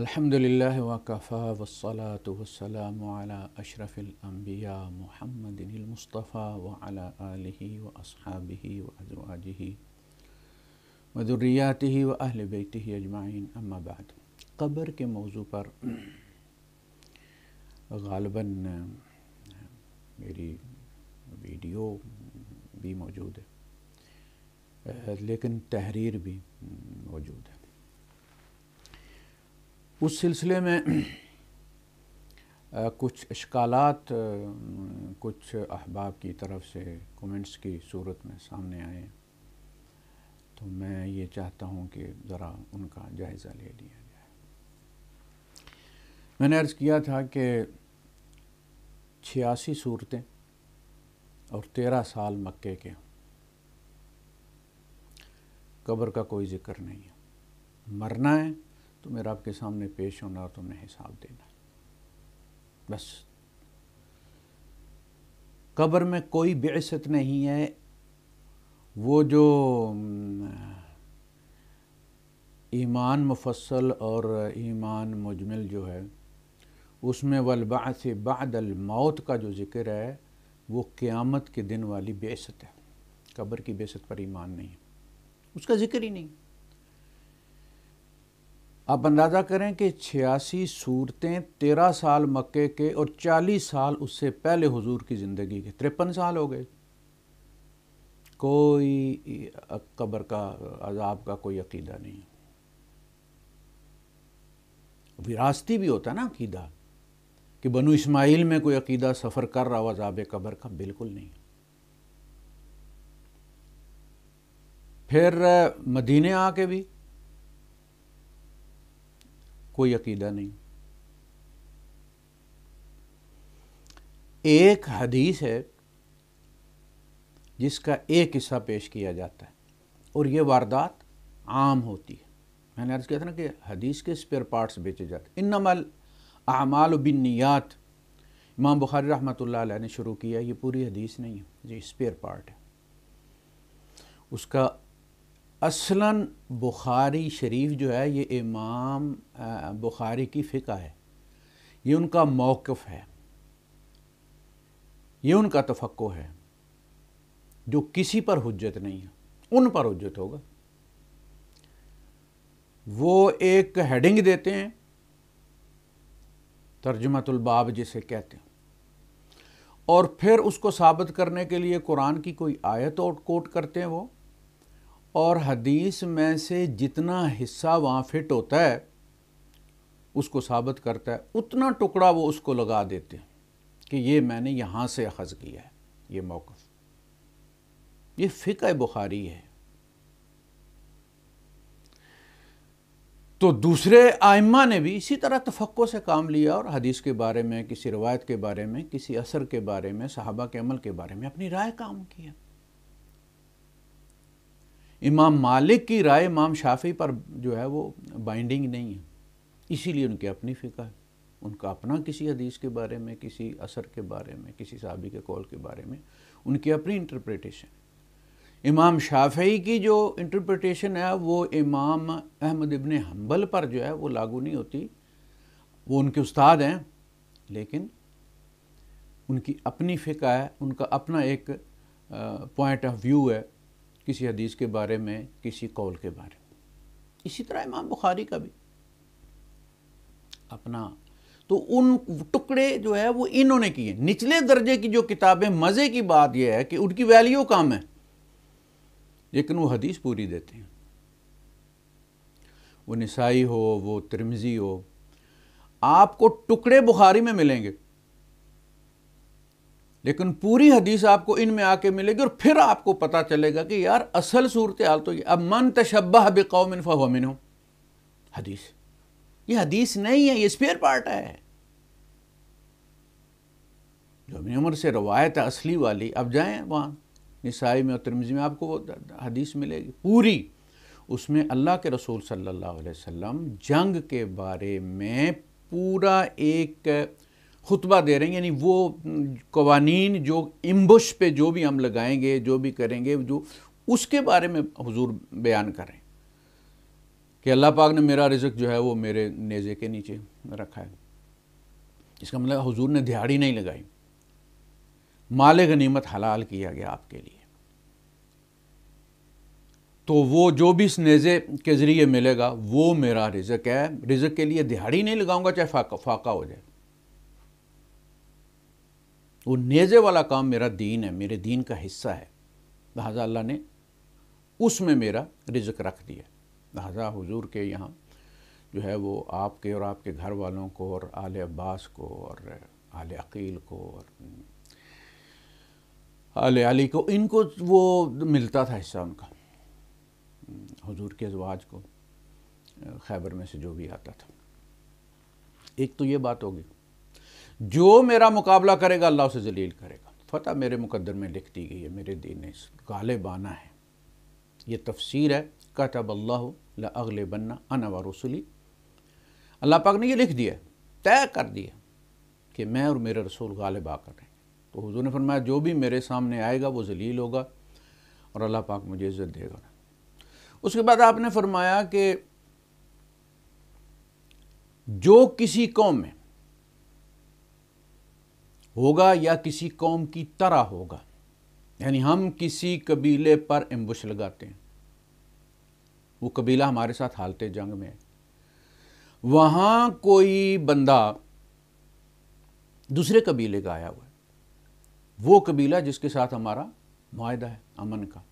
अल्हम्दुलिल्लाह वकफ़ा वस्सलातु वस्सलामु अला अशरफिल अंबिया मुहम्मदिनिल मुस्तफ़ा व आलिहि व अस्हाबिहि व अज़वाजिहि व अहल बैतिहि अजमाइन अम्मा बाद क़ब्र के मौजू पर ग़ालिबन मेरी वीडियो भी मौजूद है लेकिन तहरीर भी मौजूद है उस सिलसिले में आ, कुछ इश्कालात कुछ अहबाब की तरफ़ से कमेंट्स की सूरत में सामने आए। तो मैं ये चाहता हूँ कि ज़रा उनका जायज़ा ले लिया जाए। मैंने अर्ज़ किया था कि छियासी सूरतें और तेरह साल मक्के के कब्र का कोई ज़िक्र नहीं है। मरना है तो मेरा आपके सामने पेश होना और तुमने हिसाब देना। बस। कब्र में कोई बेसत नहीं है। वो जो ईमान मुफसल और ईमान मुजमिल जो है, उसमें वलबा से बादल मौत का जो ज़िक्र है, वो क़्यामत के दिन वाली बेसत है। कब्र की बेसत पर ईमान नहीं है। उसका ज़िक्र ही नहीं। आप अंदाज़ा करें कि छियासी सूरतें तेरह साल मक्के के और चालीस साल उससे पहले हुजूर की ज़िंदगी के, तिरपन साल हो गए। कोई कब्र का, अजाब का कोई अकीदा नहीं विरासती भी होता ना अकीदा, कि बनु इस्माइल में कोई अकीदा सफ़र कर रहा हो अजाब कब्र का, बिल्कुल नहीं। फिर मदीने आके भी कोई अकीदा नहीं। एक हदीस है जिसका एक हिस्सा पेश किया जाता है, और ये वारदात आम होती है। मैंने अर्ज़ किया था ना कि हदीस के स्पेयर पार्ट्स बेचे जाते हैं। इन नमल अमाल बिन नियात इमाम बुखारी रहमतुल्लाह ने शुरू किया, ये पूरी हदीस नहीं है, ये स्पेयर पार्ट है। उसका असलन बुखारी शरीफ जो है, ये इमाम बुखारी की फ़िका है। ये उनका मौक़ है। ये उनका तफ़क्को है, जो किसी पर हुज्जत नहीं है। उन पर हुज्जत होगा। वो एक हेडिंग देते हैं तर्जमतुलबाब जिसे कहते हैं। और फिर उसको साबित करने के लिए कुरान की कोई आयत और कोट करते हैं वो। और हदीस में से जितना हिस्सा वहाँ फिट होता है, उसको साबित करता है। उतना टुकड़ा वो उसको लगा देते हैं कि ये मैंने यहाँ से अखज़ किया है, ये मौक़। ये फ़िक्र बुखारी है। तो दूसरे आइमा ने भी इसी तरह तफ़क्को से काम लिया और हदीस के बारे में, किसी रवायत के बारे में, किसी असर के बारे में, सहाबा के अमल के बारे में अपनी राय काम किया इमाम मालिक की राय इमाम शाफी पर जो है वो बाइंडिंग नहीं है। इसीलिए उनकी अपनी फ़िका है। उनका अपना किसी हदीस के बारे में, किसी असर के बारे में, किसी साहबी के कौल के बारे में उनकी अपनी इंटरप्रिटेशन इमाम शाफी की जो इंटरप्रिटेशन है, वो इमाम अहमद इबन हम्बल पर जो है वो लागू नहीं होती। वो उनके उस्ताद हैं, लेकिन उनकी अपनी फ़िका है, उनका अपना एक पॉइंट ऑफ़ व्यू है। किसी हदीस के बारे में, किसी कौल के बारे में। इसी तरह इमाम बुखारी का भी। अपना तो उन टुकड़े जो है, वो इन्होंने किए। निचले दर्जे की जो किताबें, मज़े की बात यह है कि उनकी वैल्यू कम है। लेकिन वो हदीस पूरी देते हैं। वो निसाई हो, वो तिरमजी हो, आपको टुकड़े बुखारी में मिलेंगे। लेकिन पूरी हदीस आपको इनमें आके मिलेगी और फिर आपको पता चलेगा कि यार असल सूरत हाल तो ये, अब मन तशब्बा बेकौमिन फ़मिन हो हदीस। ये हदीस नहीं है, ये स्पेयर पार्ट है। जो उम्र से रवायत है, असली वाली, अब जाएँ वहाँ, निसाई में और तिरमिजी में, आपको वो हदीस मिलेगी। पूरी। उसमें अल्लाह के रसूल सल्लल्लाहु अलैहि वसल्लम जंग के बारे में पूरा एक खुतबा दे रहे हैं, यानी वो कवानीन जो इम्बुश पे जो भी हम लगाएँगे, जो भी करेंगे, जो, उसके बारे में हुजूर बयान करें कि अल्लाह पाक ने मेरा रिजक जो है वो मेरे नेज़े के नीचे रखा है। इसका मतलब हुजूर ने दिहाड़ी नहीं लगाई। माल गनीमत हलाल किया गया आपके लिए। तो वो जो भी इस नेज़े के ज़रिए मिलेगा, वो मेरा रिजक है। रिजक के लिए दिहाड़ी नहीं लगाऊँगा, चाहे फाका फाका हो जाए। वो नेज़े वाला काम मेरा दीन है, मेरे दीन का हिस्सा है। लिहाजा अल्लाह ने उसमें मेरा रिजक रख दिया। लिहाजा हुजूर के यहाँ जो है वो आपके और आपके घर वालों को और आल अब्बास को और आल अकील को और आल अली को, इनको वो मिलता था हिस्सा उनका, हुजूर के अजवाज को, खैबर में से जो भी आता था। एक तो ये बात होगी जो मेरा मुकाबला करेगा, अल्लाह उसे जलील करेगा। फ़तह मेरे मुकदर में लिख दी गई है, मेरे दीन गालिबाना है। ये तफसीर है कतब अल्लाह अगले बनना अन व रसुली। अल्लाह पाक ने ये लिख दिया, तय कर दिया कि मैं और मेरे रसूल गालिब आकर रहेंगे तो हुजूर ने फरमाया, जो भी मेरे सामने आएगा, वो जलील होगा और अल्लाह पाक मुझे इज़्ज़त देगा। उसके बाद आपने फरमाया कि जो किसी कौम में होगा या किसी कौम की तरह होगा? यानी हम किसी कबीले पर एम्बुश लगाते हैं। वो कबीला हमारे साथ हालते जंग में। है वहाँ कोई बंदा दूसरे कबीले का आया हुआ है। वो कबीला जिसके साथ हमारा माहा है, अमन का।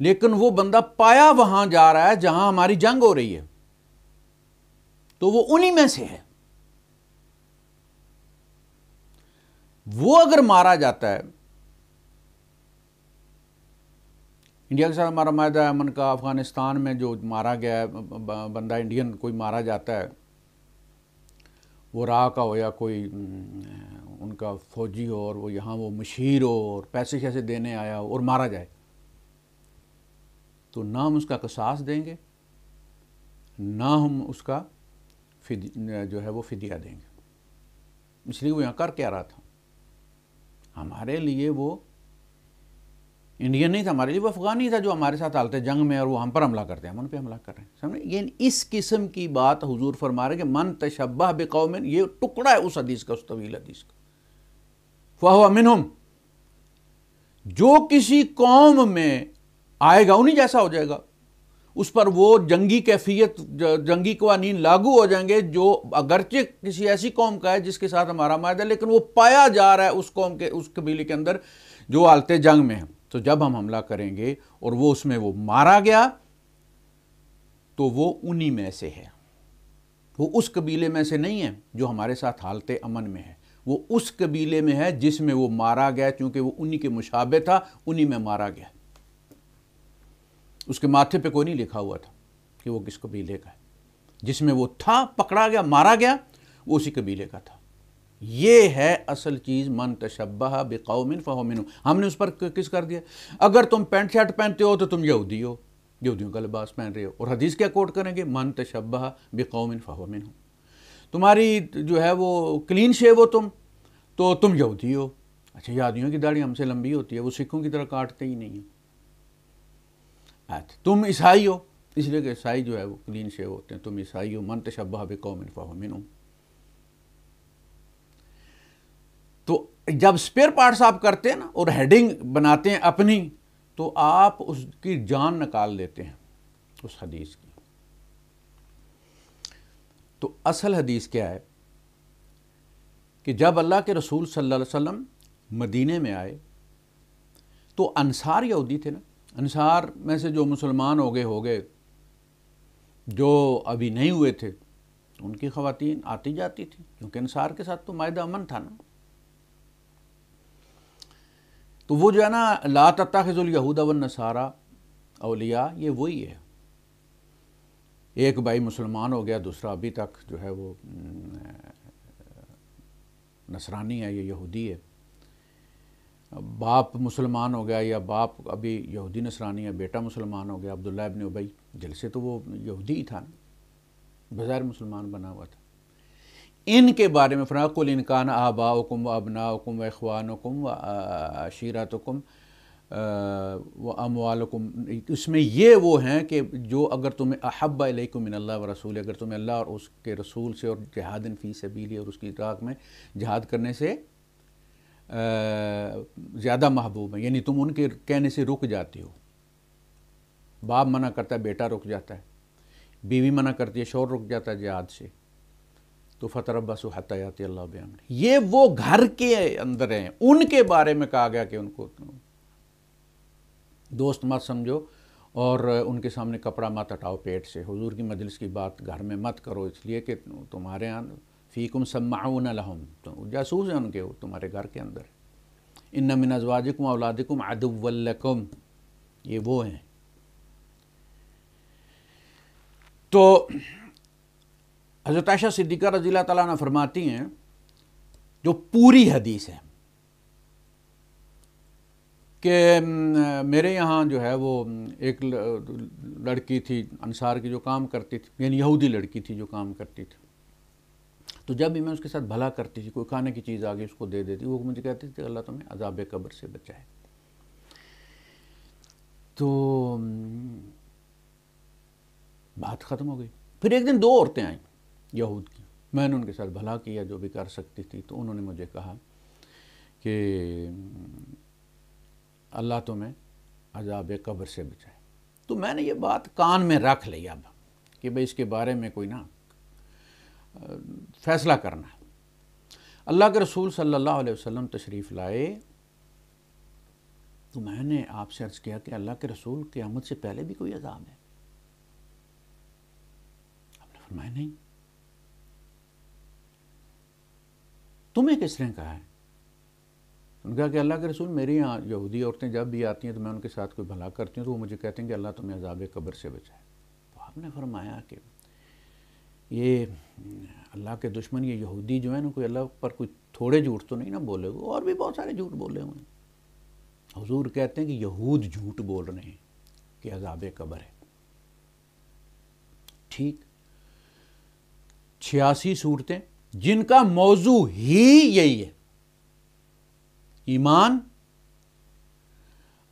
लेकिन वो बंदा पाया वहाँ जा रहा है जहाँ हमारी जंग हो रही है। तो वो उन्हीं में से है। वो अगर मारा जाता है, इंडिया के साथ हमारा माहा अमन का अफ़गानिस्तान में जो मारा गया है बंदा इंडियन कोई मारा जाता है, वो राह का हो या कोई उनका फ़ौजी हो और वो यहाँ वो मशीर हो और पैसे शैसे देने आया हो और मारा जाए तो ना हम उसका कसास देंगे, ना हम उसका फिद, जो है वो फिदिया देंगे। इसलिए वो यहाँ कर क्या रहा था? हमारे लिए वो इंडियन नहीं था, हमारे लिए वो अफगानी था जो हमारे साथ आलते जंग में और वो हम पर हमला करते हैं, हम उन पर हमला कर रहे हैं। समझे? ये इस किस्म की बात हुजूर फरमा रहे कि मन तशब्बा बेकौमिन ये टुकड़ा है उस हदीस का, उस तवील हदीस का। फ़ाह मिनहम। जो किसी कौम में आएगा, उन्हीं जैसा हो जाएगा। उस पर वो जंगी कैफियत जंगी कवानीन लागू हो जाएँगे जो अगरचे किसी ऐसी कौम का है जिसके साथ हमारा मायदा लेकिन वो पाया जा रहा है उस कौम के, उस कबीले के अंदर जो आलते जंग में है। तो जब हम हमला करेंगे और वो उसमें वो मारा गया तो वो उन्हीं में से है। वो उस कबीले में से नहीं है जो हमारे साथ हालत अमन में है। वो उस कबीले में है जिसमें वो मारा गया क्योंकि वो उन्हीं के मुशाबे था, उन्हीं में मारा गया। उसके माथे पे कोई नहीं लिखा हुआ था कि वो किस कबीले का है। जिसमें वो था, पकड़ा गया, मारा गया, वो उसी कबीले का था। ये है असल चीज़, मन तशब्बा बेकौमिन फ़ामिन हमने उस पर किस कर दिया? अगर तुम पैंट शर्ट पहनते हो तो तुम यहूदी हो। यहूदियों का लिबास पहन रहे हो। और हदीस क्या कोट करेंगे? मन तशब्बा बेकौमिन फ़ामिन तुम्हारी जो है वो क्लीन शेव हो तुम तो तुम यहूदी हो। अच्छा यादियों की दाढ़ी हमसे लंबी होती है, वो सिखों की तरह काटते ही नहीं है। अच्छा तुम ईसाई हो, इसलिए कि ईसाई जो है वो क्लीन शेव होते हैं। तुम ईसाई हो, मन तशब्बा बेकौमिन फ़ामिन हो तो जब स्पेयर पार्ट्स आप करते हैं ना, और हेडिंग बनाते हैं अपनी तो आप उसकी जान निकाल देते हैं, उस हदीस की। तो असल हदीस क्या है? कि जब अल्लाह के रसूल सल्लल्लाहु अलैहि वसल्लम मदीने में आए तो अंसार यहूदी थे ना अंसार में से जो मुसलमान हो गए हो गए, जो अभी नहीं हुए थे, उनकी ख़वातीन आती जाती थी, क्योंकि अंसार के साथ तो मायदा अमन था ना। तो वो जो है ना, ला तत्ताखिजुल यहूदा व नसारा अलिया ये वही है। एक भाई मुसलमान हो गया, दूसरा अभी तक जो है वो नसरानी है, ये यहूदी है। बाप मुसलमान हो गया या बाप अभी यहूदी नसरानी या बेटा मुसलमान हो गया अब्दुल्ला इबन उबई जल से तो वो यहूदी ही था बाज़ार मुसलमान बना हुआ था। इनके बारे में फ़राकुल इनकान आबाकुम व अबनाकुम व अखवानकुम व अशीरतकुम व अमवालकुम। इसमें ये वो हैं कि जो अगर तुम्हें अहब्बा मिन अल्लाह व रसूल, अगर तुम्हें अल्लाह और उसके रसूल से और जहादन फ़ी सबीली और उसकी राख में जहाद करने से ज़्यादा महबूब है। यानी तुम उनके कहने से रुक जाती हो। बाप मना करता है, बेटा रुक जाता है। बीवी मना करती है, शोर रुक जाता है जिहाद से। तो फ़तरबस हतयात अल्लाह बयान। ये वो घर के अंदर हैं। उनके बारे में कहा गया कि उनको दोस्त मत समझो और उनके सामने कपड़ा मत हटाओ, पेट से। हुजूर की मजलिस की बात घर में मत करो, इसलिए कि तुम्हारे यहाँ फ़ीकुम समाउन लहम। तो जासूस हैं उनके, वो तुम्हारे घर के अंदर। इन मिन अजवाजिकुम औलादिकुम अदुवल्लकुम ये वो हैं। तो हज़रत आयशा सिद्दीक़ा रज़ी तला फरमाती हैं, जो पूरी हदीस है, कि मेरे यहाँ जो है वो एक लड़की थी, अंसार की जो काम करती थी, यानी यहूदी लड़की थी जो काम करती थी। तो जब भी मैं उसके साथ भला करती थी, कोई खाने की चीज़ आ गई, उसको दे देती, वो मुझे कहती थी, अल्लाह तुम्हें अजाब कब्र से बचाए। तो बात ख़त्म हो गई। फिर एक दिन दो औरतें आईं, यहूद की। मैंने उनके साथ भला किया, जो भी कर सकती थी। तो उन्होंने मुझे कहा कि, अल्लाह तुम्हें अजाब कब्र से बचाए। तो मैंने ये बात कान में रख ली अब, कि भाई इसके बारे में कोई ना फैसला करना है। अल्लाह के रसूल सल्लल्लाहु अलैहि वसल्लम तशरीफ़ लाए। तो मैंने आपसे अर्ज़ किया कि अल्लाह के रसूल क़यामत से पहले भी कोई अजाब है। आपने फरमाया, नहीं। तुम्हें किसने कहा है? उन्होंने कहा कि अल्लाह के रसूल, मेरी यहाँ यहूदी औरतें जब भी आती हैं तो मैं उनके साथ कोई भला करती हूँ तो वो मुझे कहते हैं कि अल्लाह तुम्हें अजाब कब्र से बचाए। तो आपने फरमाया कि ये, अल्लाह के दुश्मन, ये यहूदी जो है ना, कोई अल्लाह पर कोई थोड़े झूठ तो नहीं ना बोले और भी बहुत सारे झूठ बोले हुए हैं। हजूर कहते हैं कि यहूद झूठ बोल रहे हैं कि अजाब कबर है। ठीक। छियासी सूरतें, जिनका मौजू ही यही है। ईमान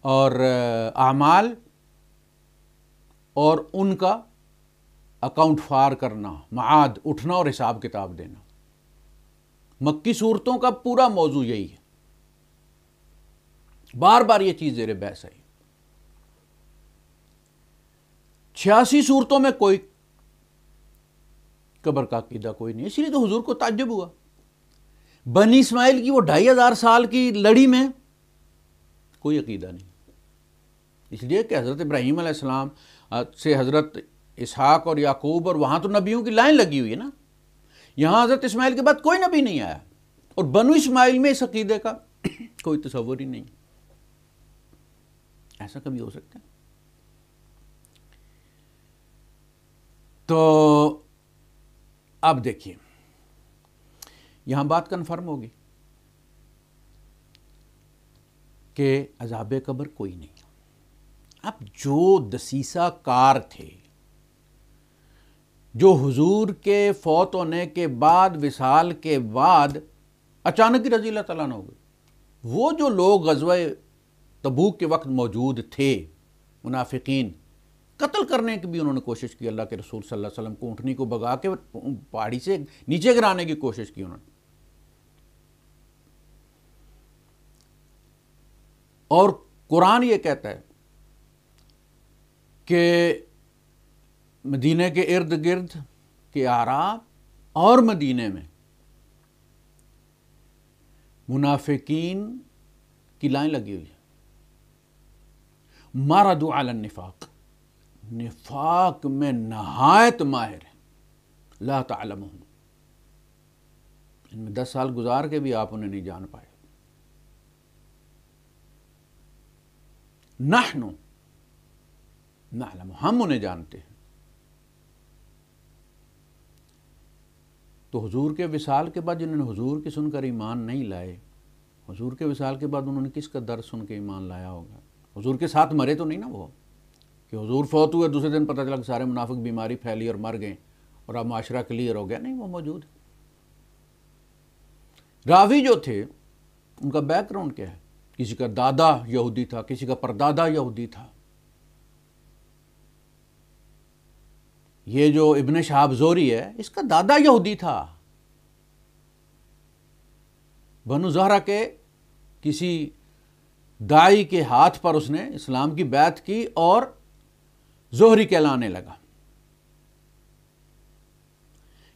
और आमाल और उनका अकाउंट फार करना माद उठना और हिसाब किताब देना। मक्की सूरतों का पूरा मौजू यही है। बार बार ये चीज़ जेर बहस आई। छियासी सूरतों में कोई कबर का अकीदा कोई नहीं, इसलिए तो हुजूर को ताज्जुब हुआ। बनी इस्माइल की वो ढाई हज़ार साल की लड़ी में कोई अकीदा नहीं। इसलिए कि हज़रत इब्राहीम से हज़रत इसहाक और याकूब और वहाँ तो नबियों की लाइन लगी हुई है ना। यहाँ हज़रत इस्माइल के बाद कोई नबी नहीं आया और बनु इस्माइल में इस अकीदे का कोई तस्वर ही नहीं। ऐसा कभी हो सकता है? तो अब देखिए, यहाँ बात कन्फर्म होगी कि अजाब कब्र कोई नहीं अब जो दसीसा कार थे जो हुजूर के फौत होने के बाद विसाल के बाद अचानक ही रज़ी तला हो गई वो जो लोग गजवा तबूक के वक्त मौजूद थे, मुनाफिकीन, कत्ल करने की भी उन्होंने कोशिश की, अल्लाह के रसूल सल्लल्लाहु अलैहि वसल्लम को ऊँटनी को भगा के, पहाड़ी से नीचे गिराने की कोशिश की उन्होंने। और कुरान ये कहता है कि मदीने के इर्द गिर्द के आराब और मदीने में मुनाफिकीन की लाइन लगी हुई है। मारा दो आलन निफाक। निफाक में नहायत माहिर है। ला इनमें दस साल गुजार के भी आप उन्हें नहीं जान पाए। नहनु नालम हम उन्हें जानते हैं। तो हुजूर के विसाल के बाद जिन्होंने हुजूर की सुनकर ईमान नहीं लाए, हुजूर के विसाल के बाद उन्होंने किसका दर्द सुन के ईमान लाया होगा? हुजूर के साथ मरे तो नहीं ना वो? कि हुजूर फौत हुए, दूसरे दिन पता चला कि सारे मुनाफिक बीमारी फैली और मर गए और अब माशरा क्लियर हो गया। नहीं, वो मौजूद है। रावी जो थे, उनका बैकग्राउंड क्या है? किसी का दादा यहूदी था, किसी का परदादा यहूदी था। ये जो इब्न शहाब जोरी है, इसका दादा यहूदी था। बनु जहरा के किसी दाई के हाथ पर उसने इस्लाम की बैत की और जोहरी कहलाने लगा।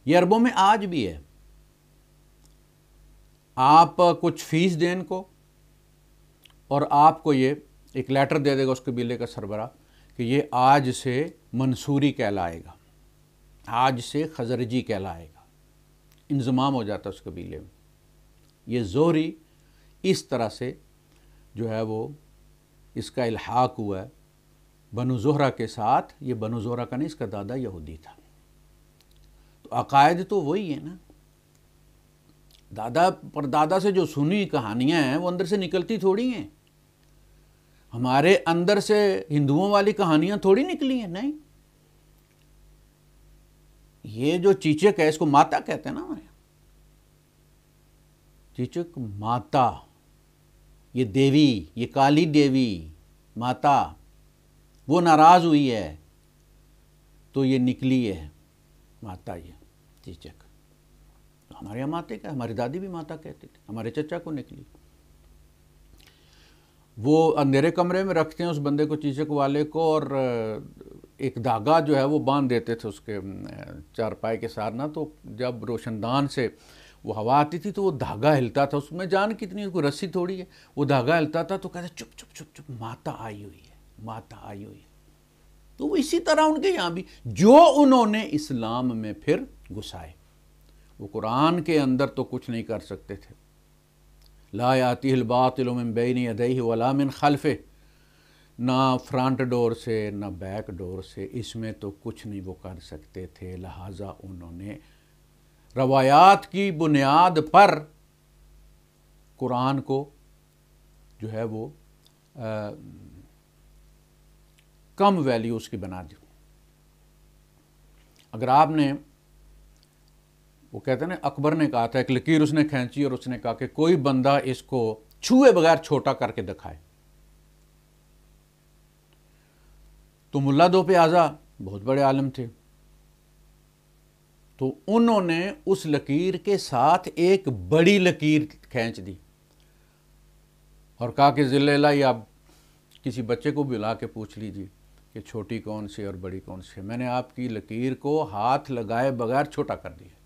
ये अरबों में आज भी है। आप कुछ फ़ीस दें इनको और आपको ये एक लेटर दे देगा उस कबीले का सरबरा कि ये आज से मंसूरी कहलाएगा। आज से खजरजी कहलाएगा। इंजमाम हो जाता उस कबीले में। ये जोहरी इस तरह से जो है वो इसका इल्हाक हुआ है। बनु जहरा के साथ, ये बनु जहरा का नहीं, इसका दादा यहूदी था। तो अकायद तो वही है ना। दादा, पर दादा से जो सुनी कहानियाँ हैं, वो अंदर से निकलती थोड़ी हैं। हमारे अंदर से हिंदुओं वाली कहानियाँ थोड़ी निकली हैं, नहीं? ये जो चीचक है, इसको माता कहते हैं ना हमारे चीचक माता, ये देवी, ये काली देवी माता, वो नाराज़ हुई है तो ये निकली है माता ये, चीचक। तो हमारे यहाँ माते का, हमारी दादी भी माता कहती थी, हमारे चचा को निकली। वो अंधेरे कमरे में रखते हैं उस बंदे को, चीचक वाले को, और एक धागा जो है वो बाँध देते थे उसके चारपाई के साथ ना तो जब रोशनदान से वो हवा आती थी तो वो धागा हिलता था। उसमें जान कितनी, कोई रस्सी थोड़ी है? वो धागा हिलता था तो कहते, चुप चुप चुप चुप, माता आई हुई है, माता आई हुई है। तो वो इसी तरह उनके यहाँ भी, जो उन्होंने इस्लाम में फिर घुसाए। वो कुरान के अंदर तो कुछ नहीं कर सकते थे। लायातिल बातिलमिन बैन अदई वला मिन खलफे ना फ्रंट डोर से ना बैक डोर से इसमें तो कुछ नहीं वो कर सकते थे। लिहाजा उन्होंने रवायात की बुनियाद पर कुरान को जो है वो आ, कम वैल्यू उसकी बना दी। अगर आपने वो कहते हैं ना अकबर ने कहा था एक लकीर उसने खींची और उसने कहा कि कोई बंदा इसको छुए बगैर छोटा करके दिखाए। तो मुल्ला दो पे आज़ा, बहुत बड़े आलम थे। तो उन्होंने उस लकीर के साथ एक बड़ी लकीर खींच दी। और कहा कि, ज़िल्ला ये आप किसी बच्चे को बुला के पूछ लीजिए कि छोटी कौन सी और बड़ी कौन सी मैंने आपकी लकीर को हाथ लगाए बगैर छोटा कर दिया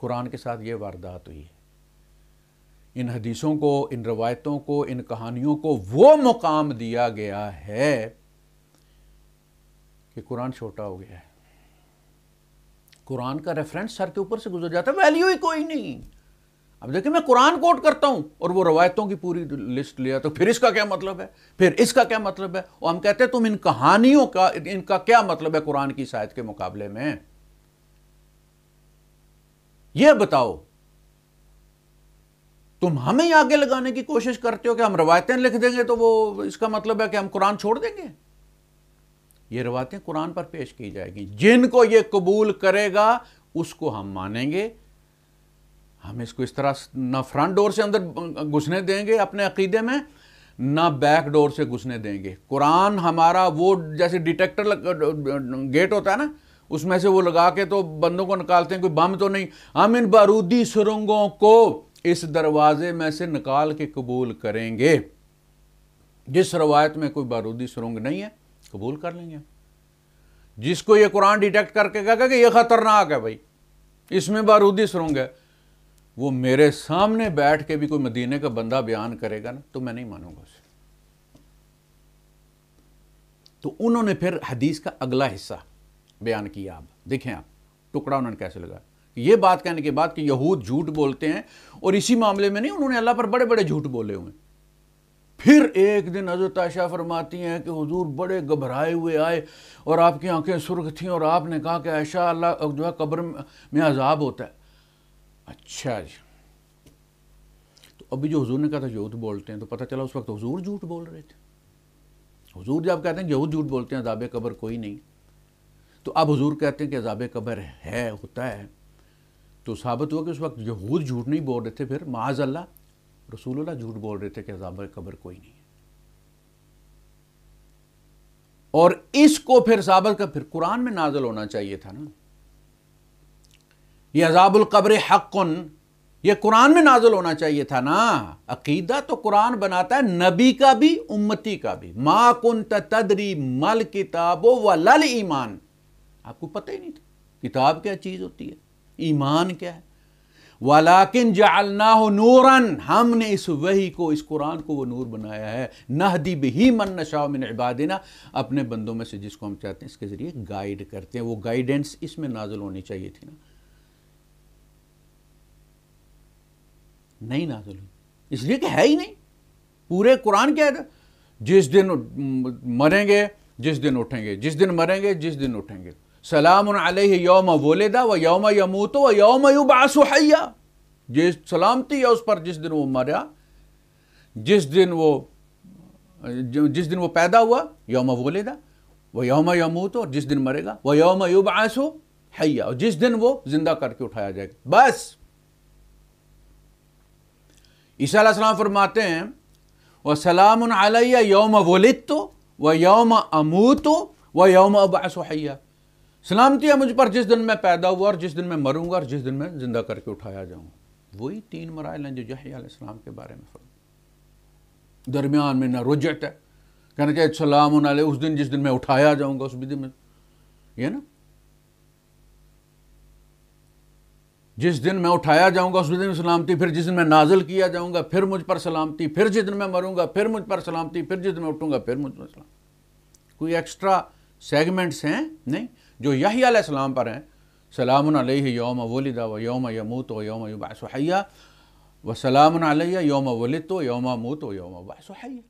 कुरान के साथ ये वारदात हुई है। इन हदीसों को, इन रवायतों को, इन कहानियों को वो मुकाम दिया गया है कि कुरान छोटा हो गया है। कुरान का रेफरेंस सर के ऊपर से गुजर जाता है। वैल्यू ही कोई नहीं। अब देखिए, मैं कुरान कोट करता हूँ और वो रवायतों की पूरी लिस्ट लिया तो फिर इसका क्या मतलब है? फिर इसका क्या मतलब है? और हम कहते हैं, तुम इन कहानियों का, इनका क्या मतलब है कुरान की शायद के मुकाबले में? यह बताओ तुम हमें आगे लगाने की कोशिश करते हो कि हम रवायतें लिख देंगे तो वो इसका मतलब है कि हम कुरान छोड़ देंगे? ये रवायतें कुरान पर पेश की जाएगी। जिनको ये कबूल करेगा, उसको हम मानेंगे। हम इसको इस तरह ना फ्रंट डोर से अंदर घुसने देंगे अपने अकीदे में, ना बैक डोर से घुसने देंगे। कुरान हमारा वो जैसे डिटेक्टर गेट होता है ना, उसमें से वो लगा के तो बंदों को निकालते हैं, कोई बम तो नहीं। हम इन बारूदी सुरंगों को इस दरवाजे में से निकाल के कबूल करेंगे। जिस रवायत में कोई बारूदी सुरंग नहीं है, कबूल कर लेंगे। जिसको ये कुरान डिटेक्ट करके कहेगा कि ये खतरनाक है भाई, इसमें बारूदी सुरंग है, वो मेरे सामने बैठ के भी कोई मदीने का बंदा बयान करेगा ना तो मैं नहीं मानूँगा उसे। तो उन्होंने फिर हदीस का अगला हिस्सा बयान किया। आप देखें आप, टुकड़ा उन्होंने कैसे लगा ये बात कहने के बाद कि यहूद झूठ बोलते हैं और इसी मामले में नहीं, उन्होंने अल्लाह पर बड़े बड़े झूठ बोले हुए फिर एक दिन हज़रत आशा फरमाती हैं कि हुजूर बड़े घबराए हुए आए और आपकी आँखें सुर्ख थीं और आपने कहा कि ऐशा अल्लाह जो है कब्र में अजाब होता है। अच्छा जी। तो अभी जो हुजूर ने कहा था यहूद बोलते हैं तो पता चला उस वक्त हुजूर झूठ बोल रहे थे। हुजूर जब कहते हैं यहूद झूठ बोलते हैं अजाब कब्र कोई नहीं। तो अब हुजूर कहते हैं कि अजाब कब्र है, होता है। तो साबित हुआ कि उस वक्त यहूद झूठ नहीं बोल रहे थे, फिर माज अल्लाह रसूलुल्लाह झूठ बोल रहे थे कि अजाब कब्र कोई नहीं है। और इसको फिर साबर का फिर कुरान में नाजल होना चाहिए था ना। ये अजाबुल कब्र हक़ुन ये कुरान में नाजल होना चाहिए था ना। अकीदा तो कुरान बनाता है, नबी का भी, उम्मती का भी। मा कुन तदरी मल किताबो व लल ईमान। आपको पता ही नहीं था, किताब क्या चीज़ होती है। ईमान क्या है? वालाकिन जालना नूरन, हमने इस वही को, इस कुरान को वो नूर बनाया है। नहदी भी मन नशा मिन इबादिना, अपने बंदों में से जिसको हम चाहते हैं, इसके ज़रिए गाइड करते हैं। वो गाइडेंस इसमें नाजल होनी चाहिए थी ना। नहीं नाजल हुई। इसलिए कि है ही नहीं। पूरे कुरान क्या है? जिस दिन मरेंगे, जिस दिन उठेंगे, जिस दिन मरेंगे, जिस दिन उठेंगे। सलाम यौम वोलेदा व यौम यमूत व यौम युबासुहैया जिस सलामती है उस पर जिस दिन वो मरा जिस दिन वो जिस दिन वो पैदा हुआ यौम वोलेदा व यौम यमूत और जिस दिन मरेगा वह यौम युबासु हैया और जिस दिन वो ज़िंदा करके उठाया जाएगा बस ईसा फरमाते हैं वह सलाम यौम वोलित तो व यौम अमूत व यौम अबासुहैया सलामती है मुझ पर, जिस दिन मैं पैदा हुआ और जिस दिन मैं मरूँगा और जिस दिन मैं ज़िंदा करके उठाया जाऊँगा। वही तीन मराइल हैं जो जहीसलाम के बारे में फर्म दरमियान में ना रुजत है। कहना चाहिए सलाम उस दिन जिस दिन मैं उठाया जाऊँगा, उस दिन में। ये ना? जिस दिन मैं उठाया जाऊँगा, उस दिन सलामती, फिर जिस दिन मैं नाजल किया जाऊँगा, फिर मुझ पर सलामती, फिर जिस दिन मैं मरूँगा, फिर मुझ पर सलामती, फिर जिस दिन मैं उठूँगा, फिर मुझ पर सलाम कोई एक्स्ट्रा सेगमेंट्स हैं? नहीं। जो यही सलाम पर हैं सलाम योम वलिदा व योम यमूत व योम युबासहैया व सलाम योम वलित योम मूत व योम बासहैया